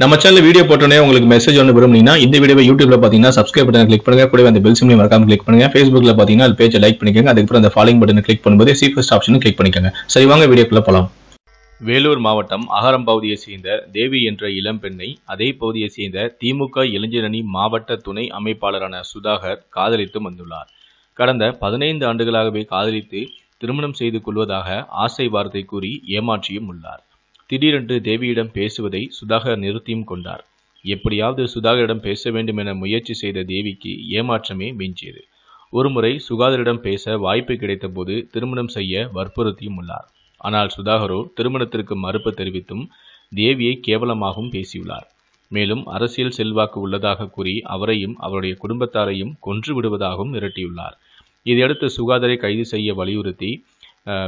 நம்ம channel video போட்டோன்னே உங்களுக்கு மெசேஜ் ஒன்று விரும்புனீங்கன்னா இந்த வீடியோ யூடியூப்ல பார்த்தீங்கன்னா சப்ஸ்கிரைப் பட்டன் கிளிக் பண்ணுங்க. கூட அந்த பெல் சிம்லையும் மறக்காம கிளிக் பண்ணுங்க. ஃபேஸ்புக்ல பார்த்தீங்கன்னா அது பேஜை லைக் பண்ணிக்கோங்க. அதுக்கப்புறம் அந்த ஃபாலோயிங் பட்டனை கிளிக் பண்ணும்போது சி ஃபர்ஸ்ட் ஆப்ஷனும் கிளிக் பண்ணிக்கோங்க. சரி வாங்க வீடியோக்குள்ள போலாம். வேலூர் மாவட்டம் அகரம் பகுதியை சேர்ந்த தேவி என்ற இளம்பெண்ணை அதே பகுதியை சேர்ந்த திமுக இளைஞரணி மாவட்ட துணை அமைப்பாளரான சுதாகர் காதலித்து வந்துள்ளார். கடந்த பதினைந்து ஆண்டுகளாகவே காதலித்து திருமணம் செய்து கொள்வதாக ஆசை வார்த்தை கூறி ஏமாற்றியும் உள்ளார். திடீரென்று தேவியிடம் பேசுவதை சுதாகர் நிறுத்தியும் கொண்டார். எப்படியாவது சுதாகரிடம் பேச வேண்டும் என முயற்சி செய்த தேவிக்கு ஏமாற்றமே மிஞ்சியது. ஒருமுறை சுகாதரிடம் பேச வாய்ப்பு கிடைத்தபோது திருமணம் செய்ய வற்புறுத்தியும் உள்ளார். ஆனால் சுதாகரோ திருமணத்திற்கு மறுப்பு தெரிவித்தும் தேவியை கேவலமாகவும் பேசியுள்ளார். மேலும் அரசியல் செல்வாக்கு உள்ளதாக கூறி அவரையும் அவருடைய குடும்பத்தாரையும் கொன்று விடுவதாகவும் மிரட்டியுள்ளார். இதையடுத்து சுகாதரை கைது செய்ய வலியுறுத்தி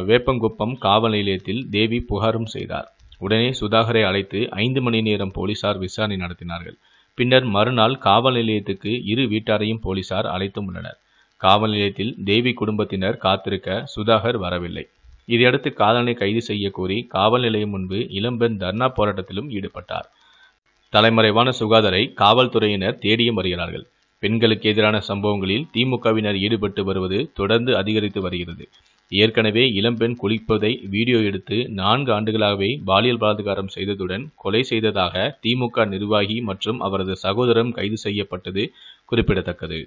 வேப்பங்குப்பம் காவல் நிலையத்தில் தேவி புகாரும் செய்தார். உடனே சுதாகரை அழைத்து ஐந்து மணி நேரம் போலீசார் விசாரணை நடத்தினார்கள். பின்னர் மறுநாள் காவல் நிலையத்துக்கு இரு வீட்டாரையும் போலீசார் அழைத்தும் உள்ளனர். காவல் நிலையத்தில் தேவி குடும்பத்தினர் காத்திருக்க சுதாகர் வரவில்லை. இதையடுத்து காதலனை கைது செய்ய கோரி காவல் நிலையம் முன்பு இளம்பெண் தர்ணா போராட்டத்திலும் ஈடுபட்டார். தலைமறைவான சுகாதாரை காவல்துறையினர் தேடியும் வருகிறார்கள். பெண்களுக்கு எதிரான சம்பவங்களில் திமுகவினர் ஈடுபட்டு வருவது தொடர்ந்து அதிகரித்து வருகிறது. ஏற்கனவே இளம்பெண் குளிப்பதை வீடியோ எடுத்து நான்கு ஆண்டுகளாகவே பாலியல் பலாத்காரம் செய்ததுடன் கொலை செய்ததாக திமுக நிர்வாகி மற்றும் அவரது சகோதரம் கைது செய்யப்பட்டது குறிப்பிடத்தக்கது.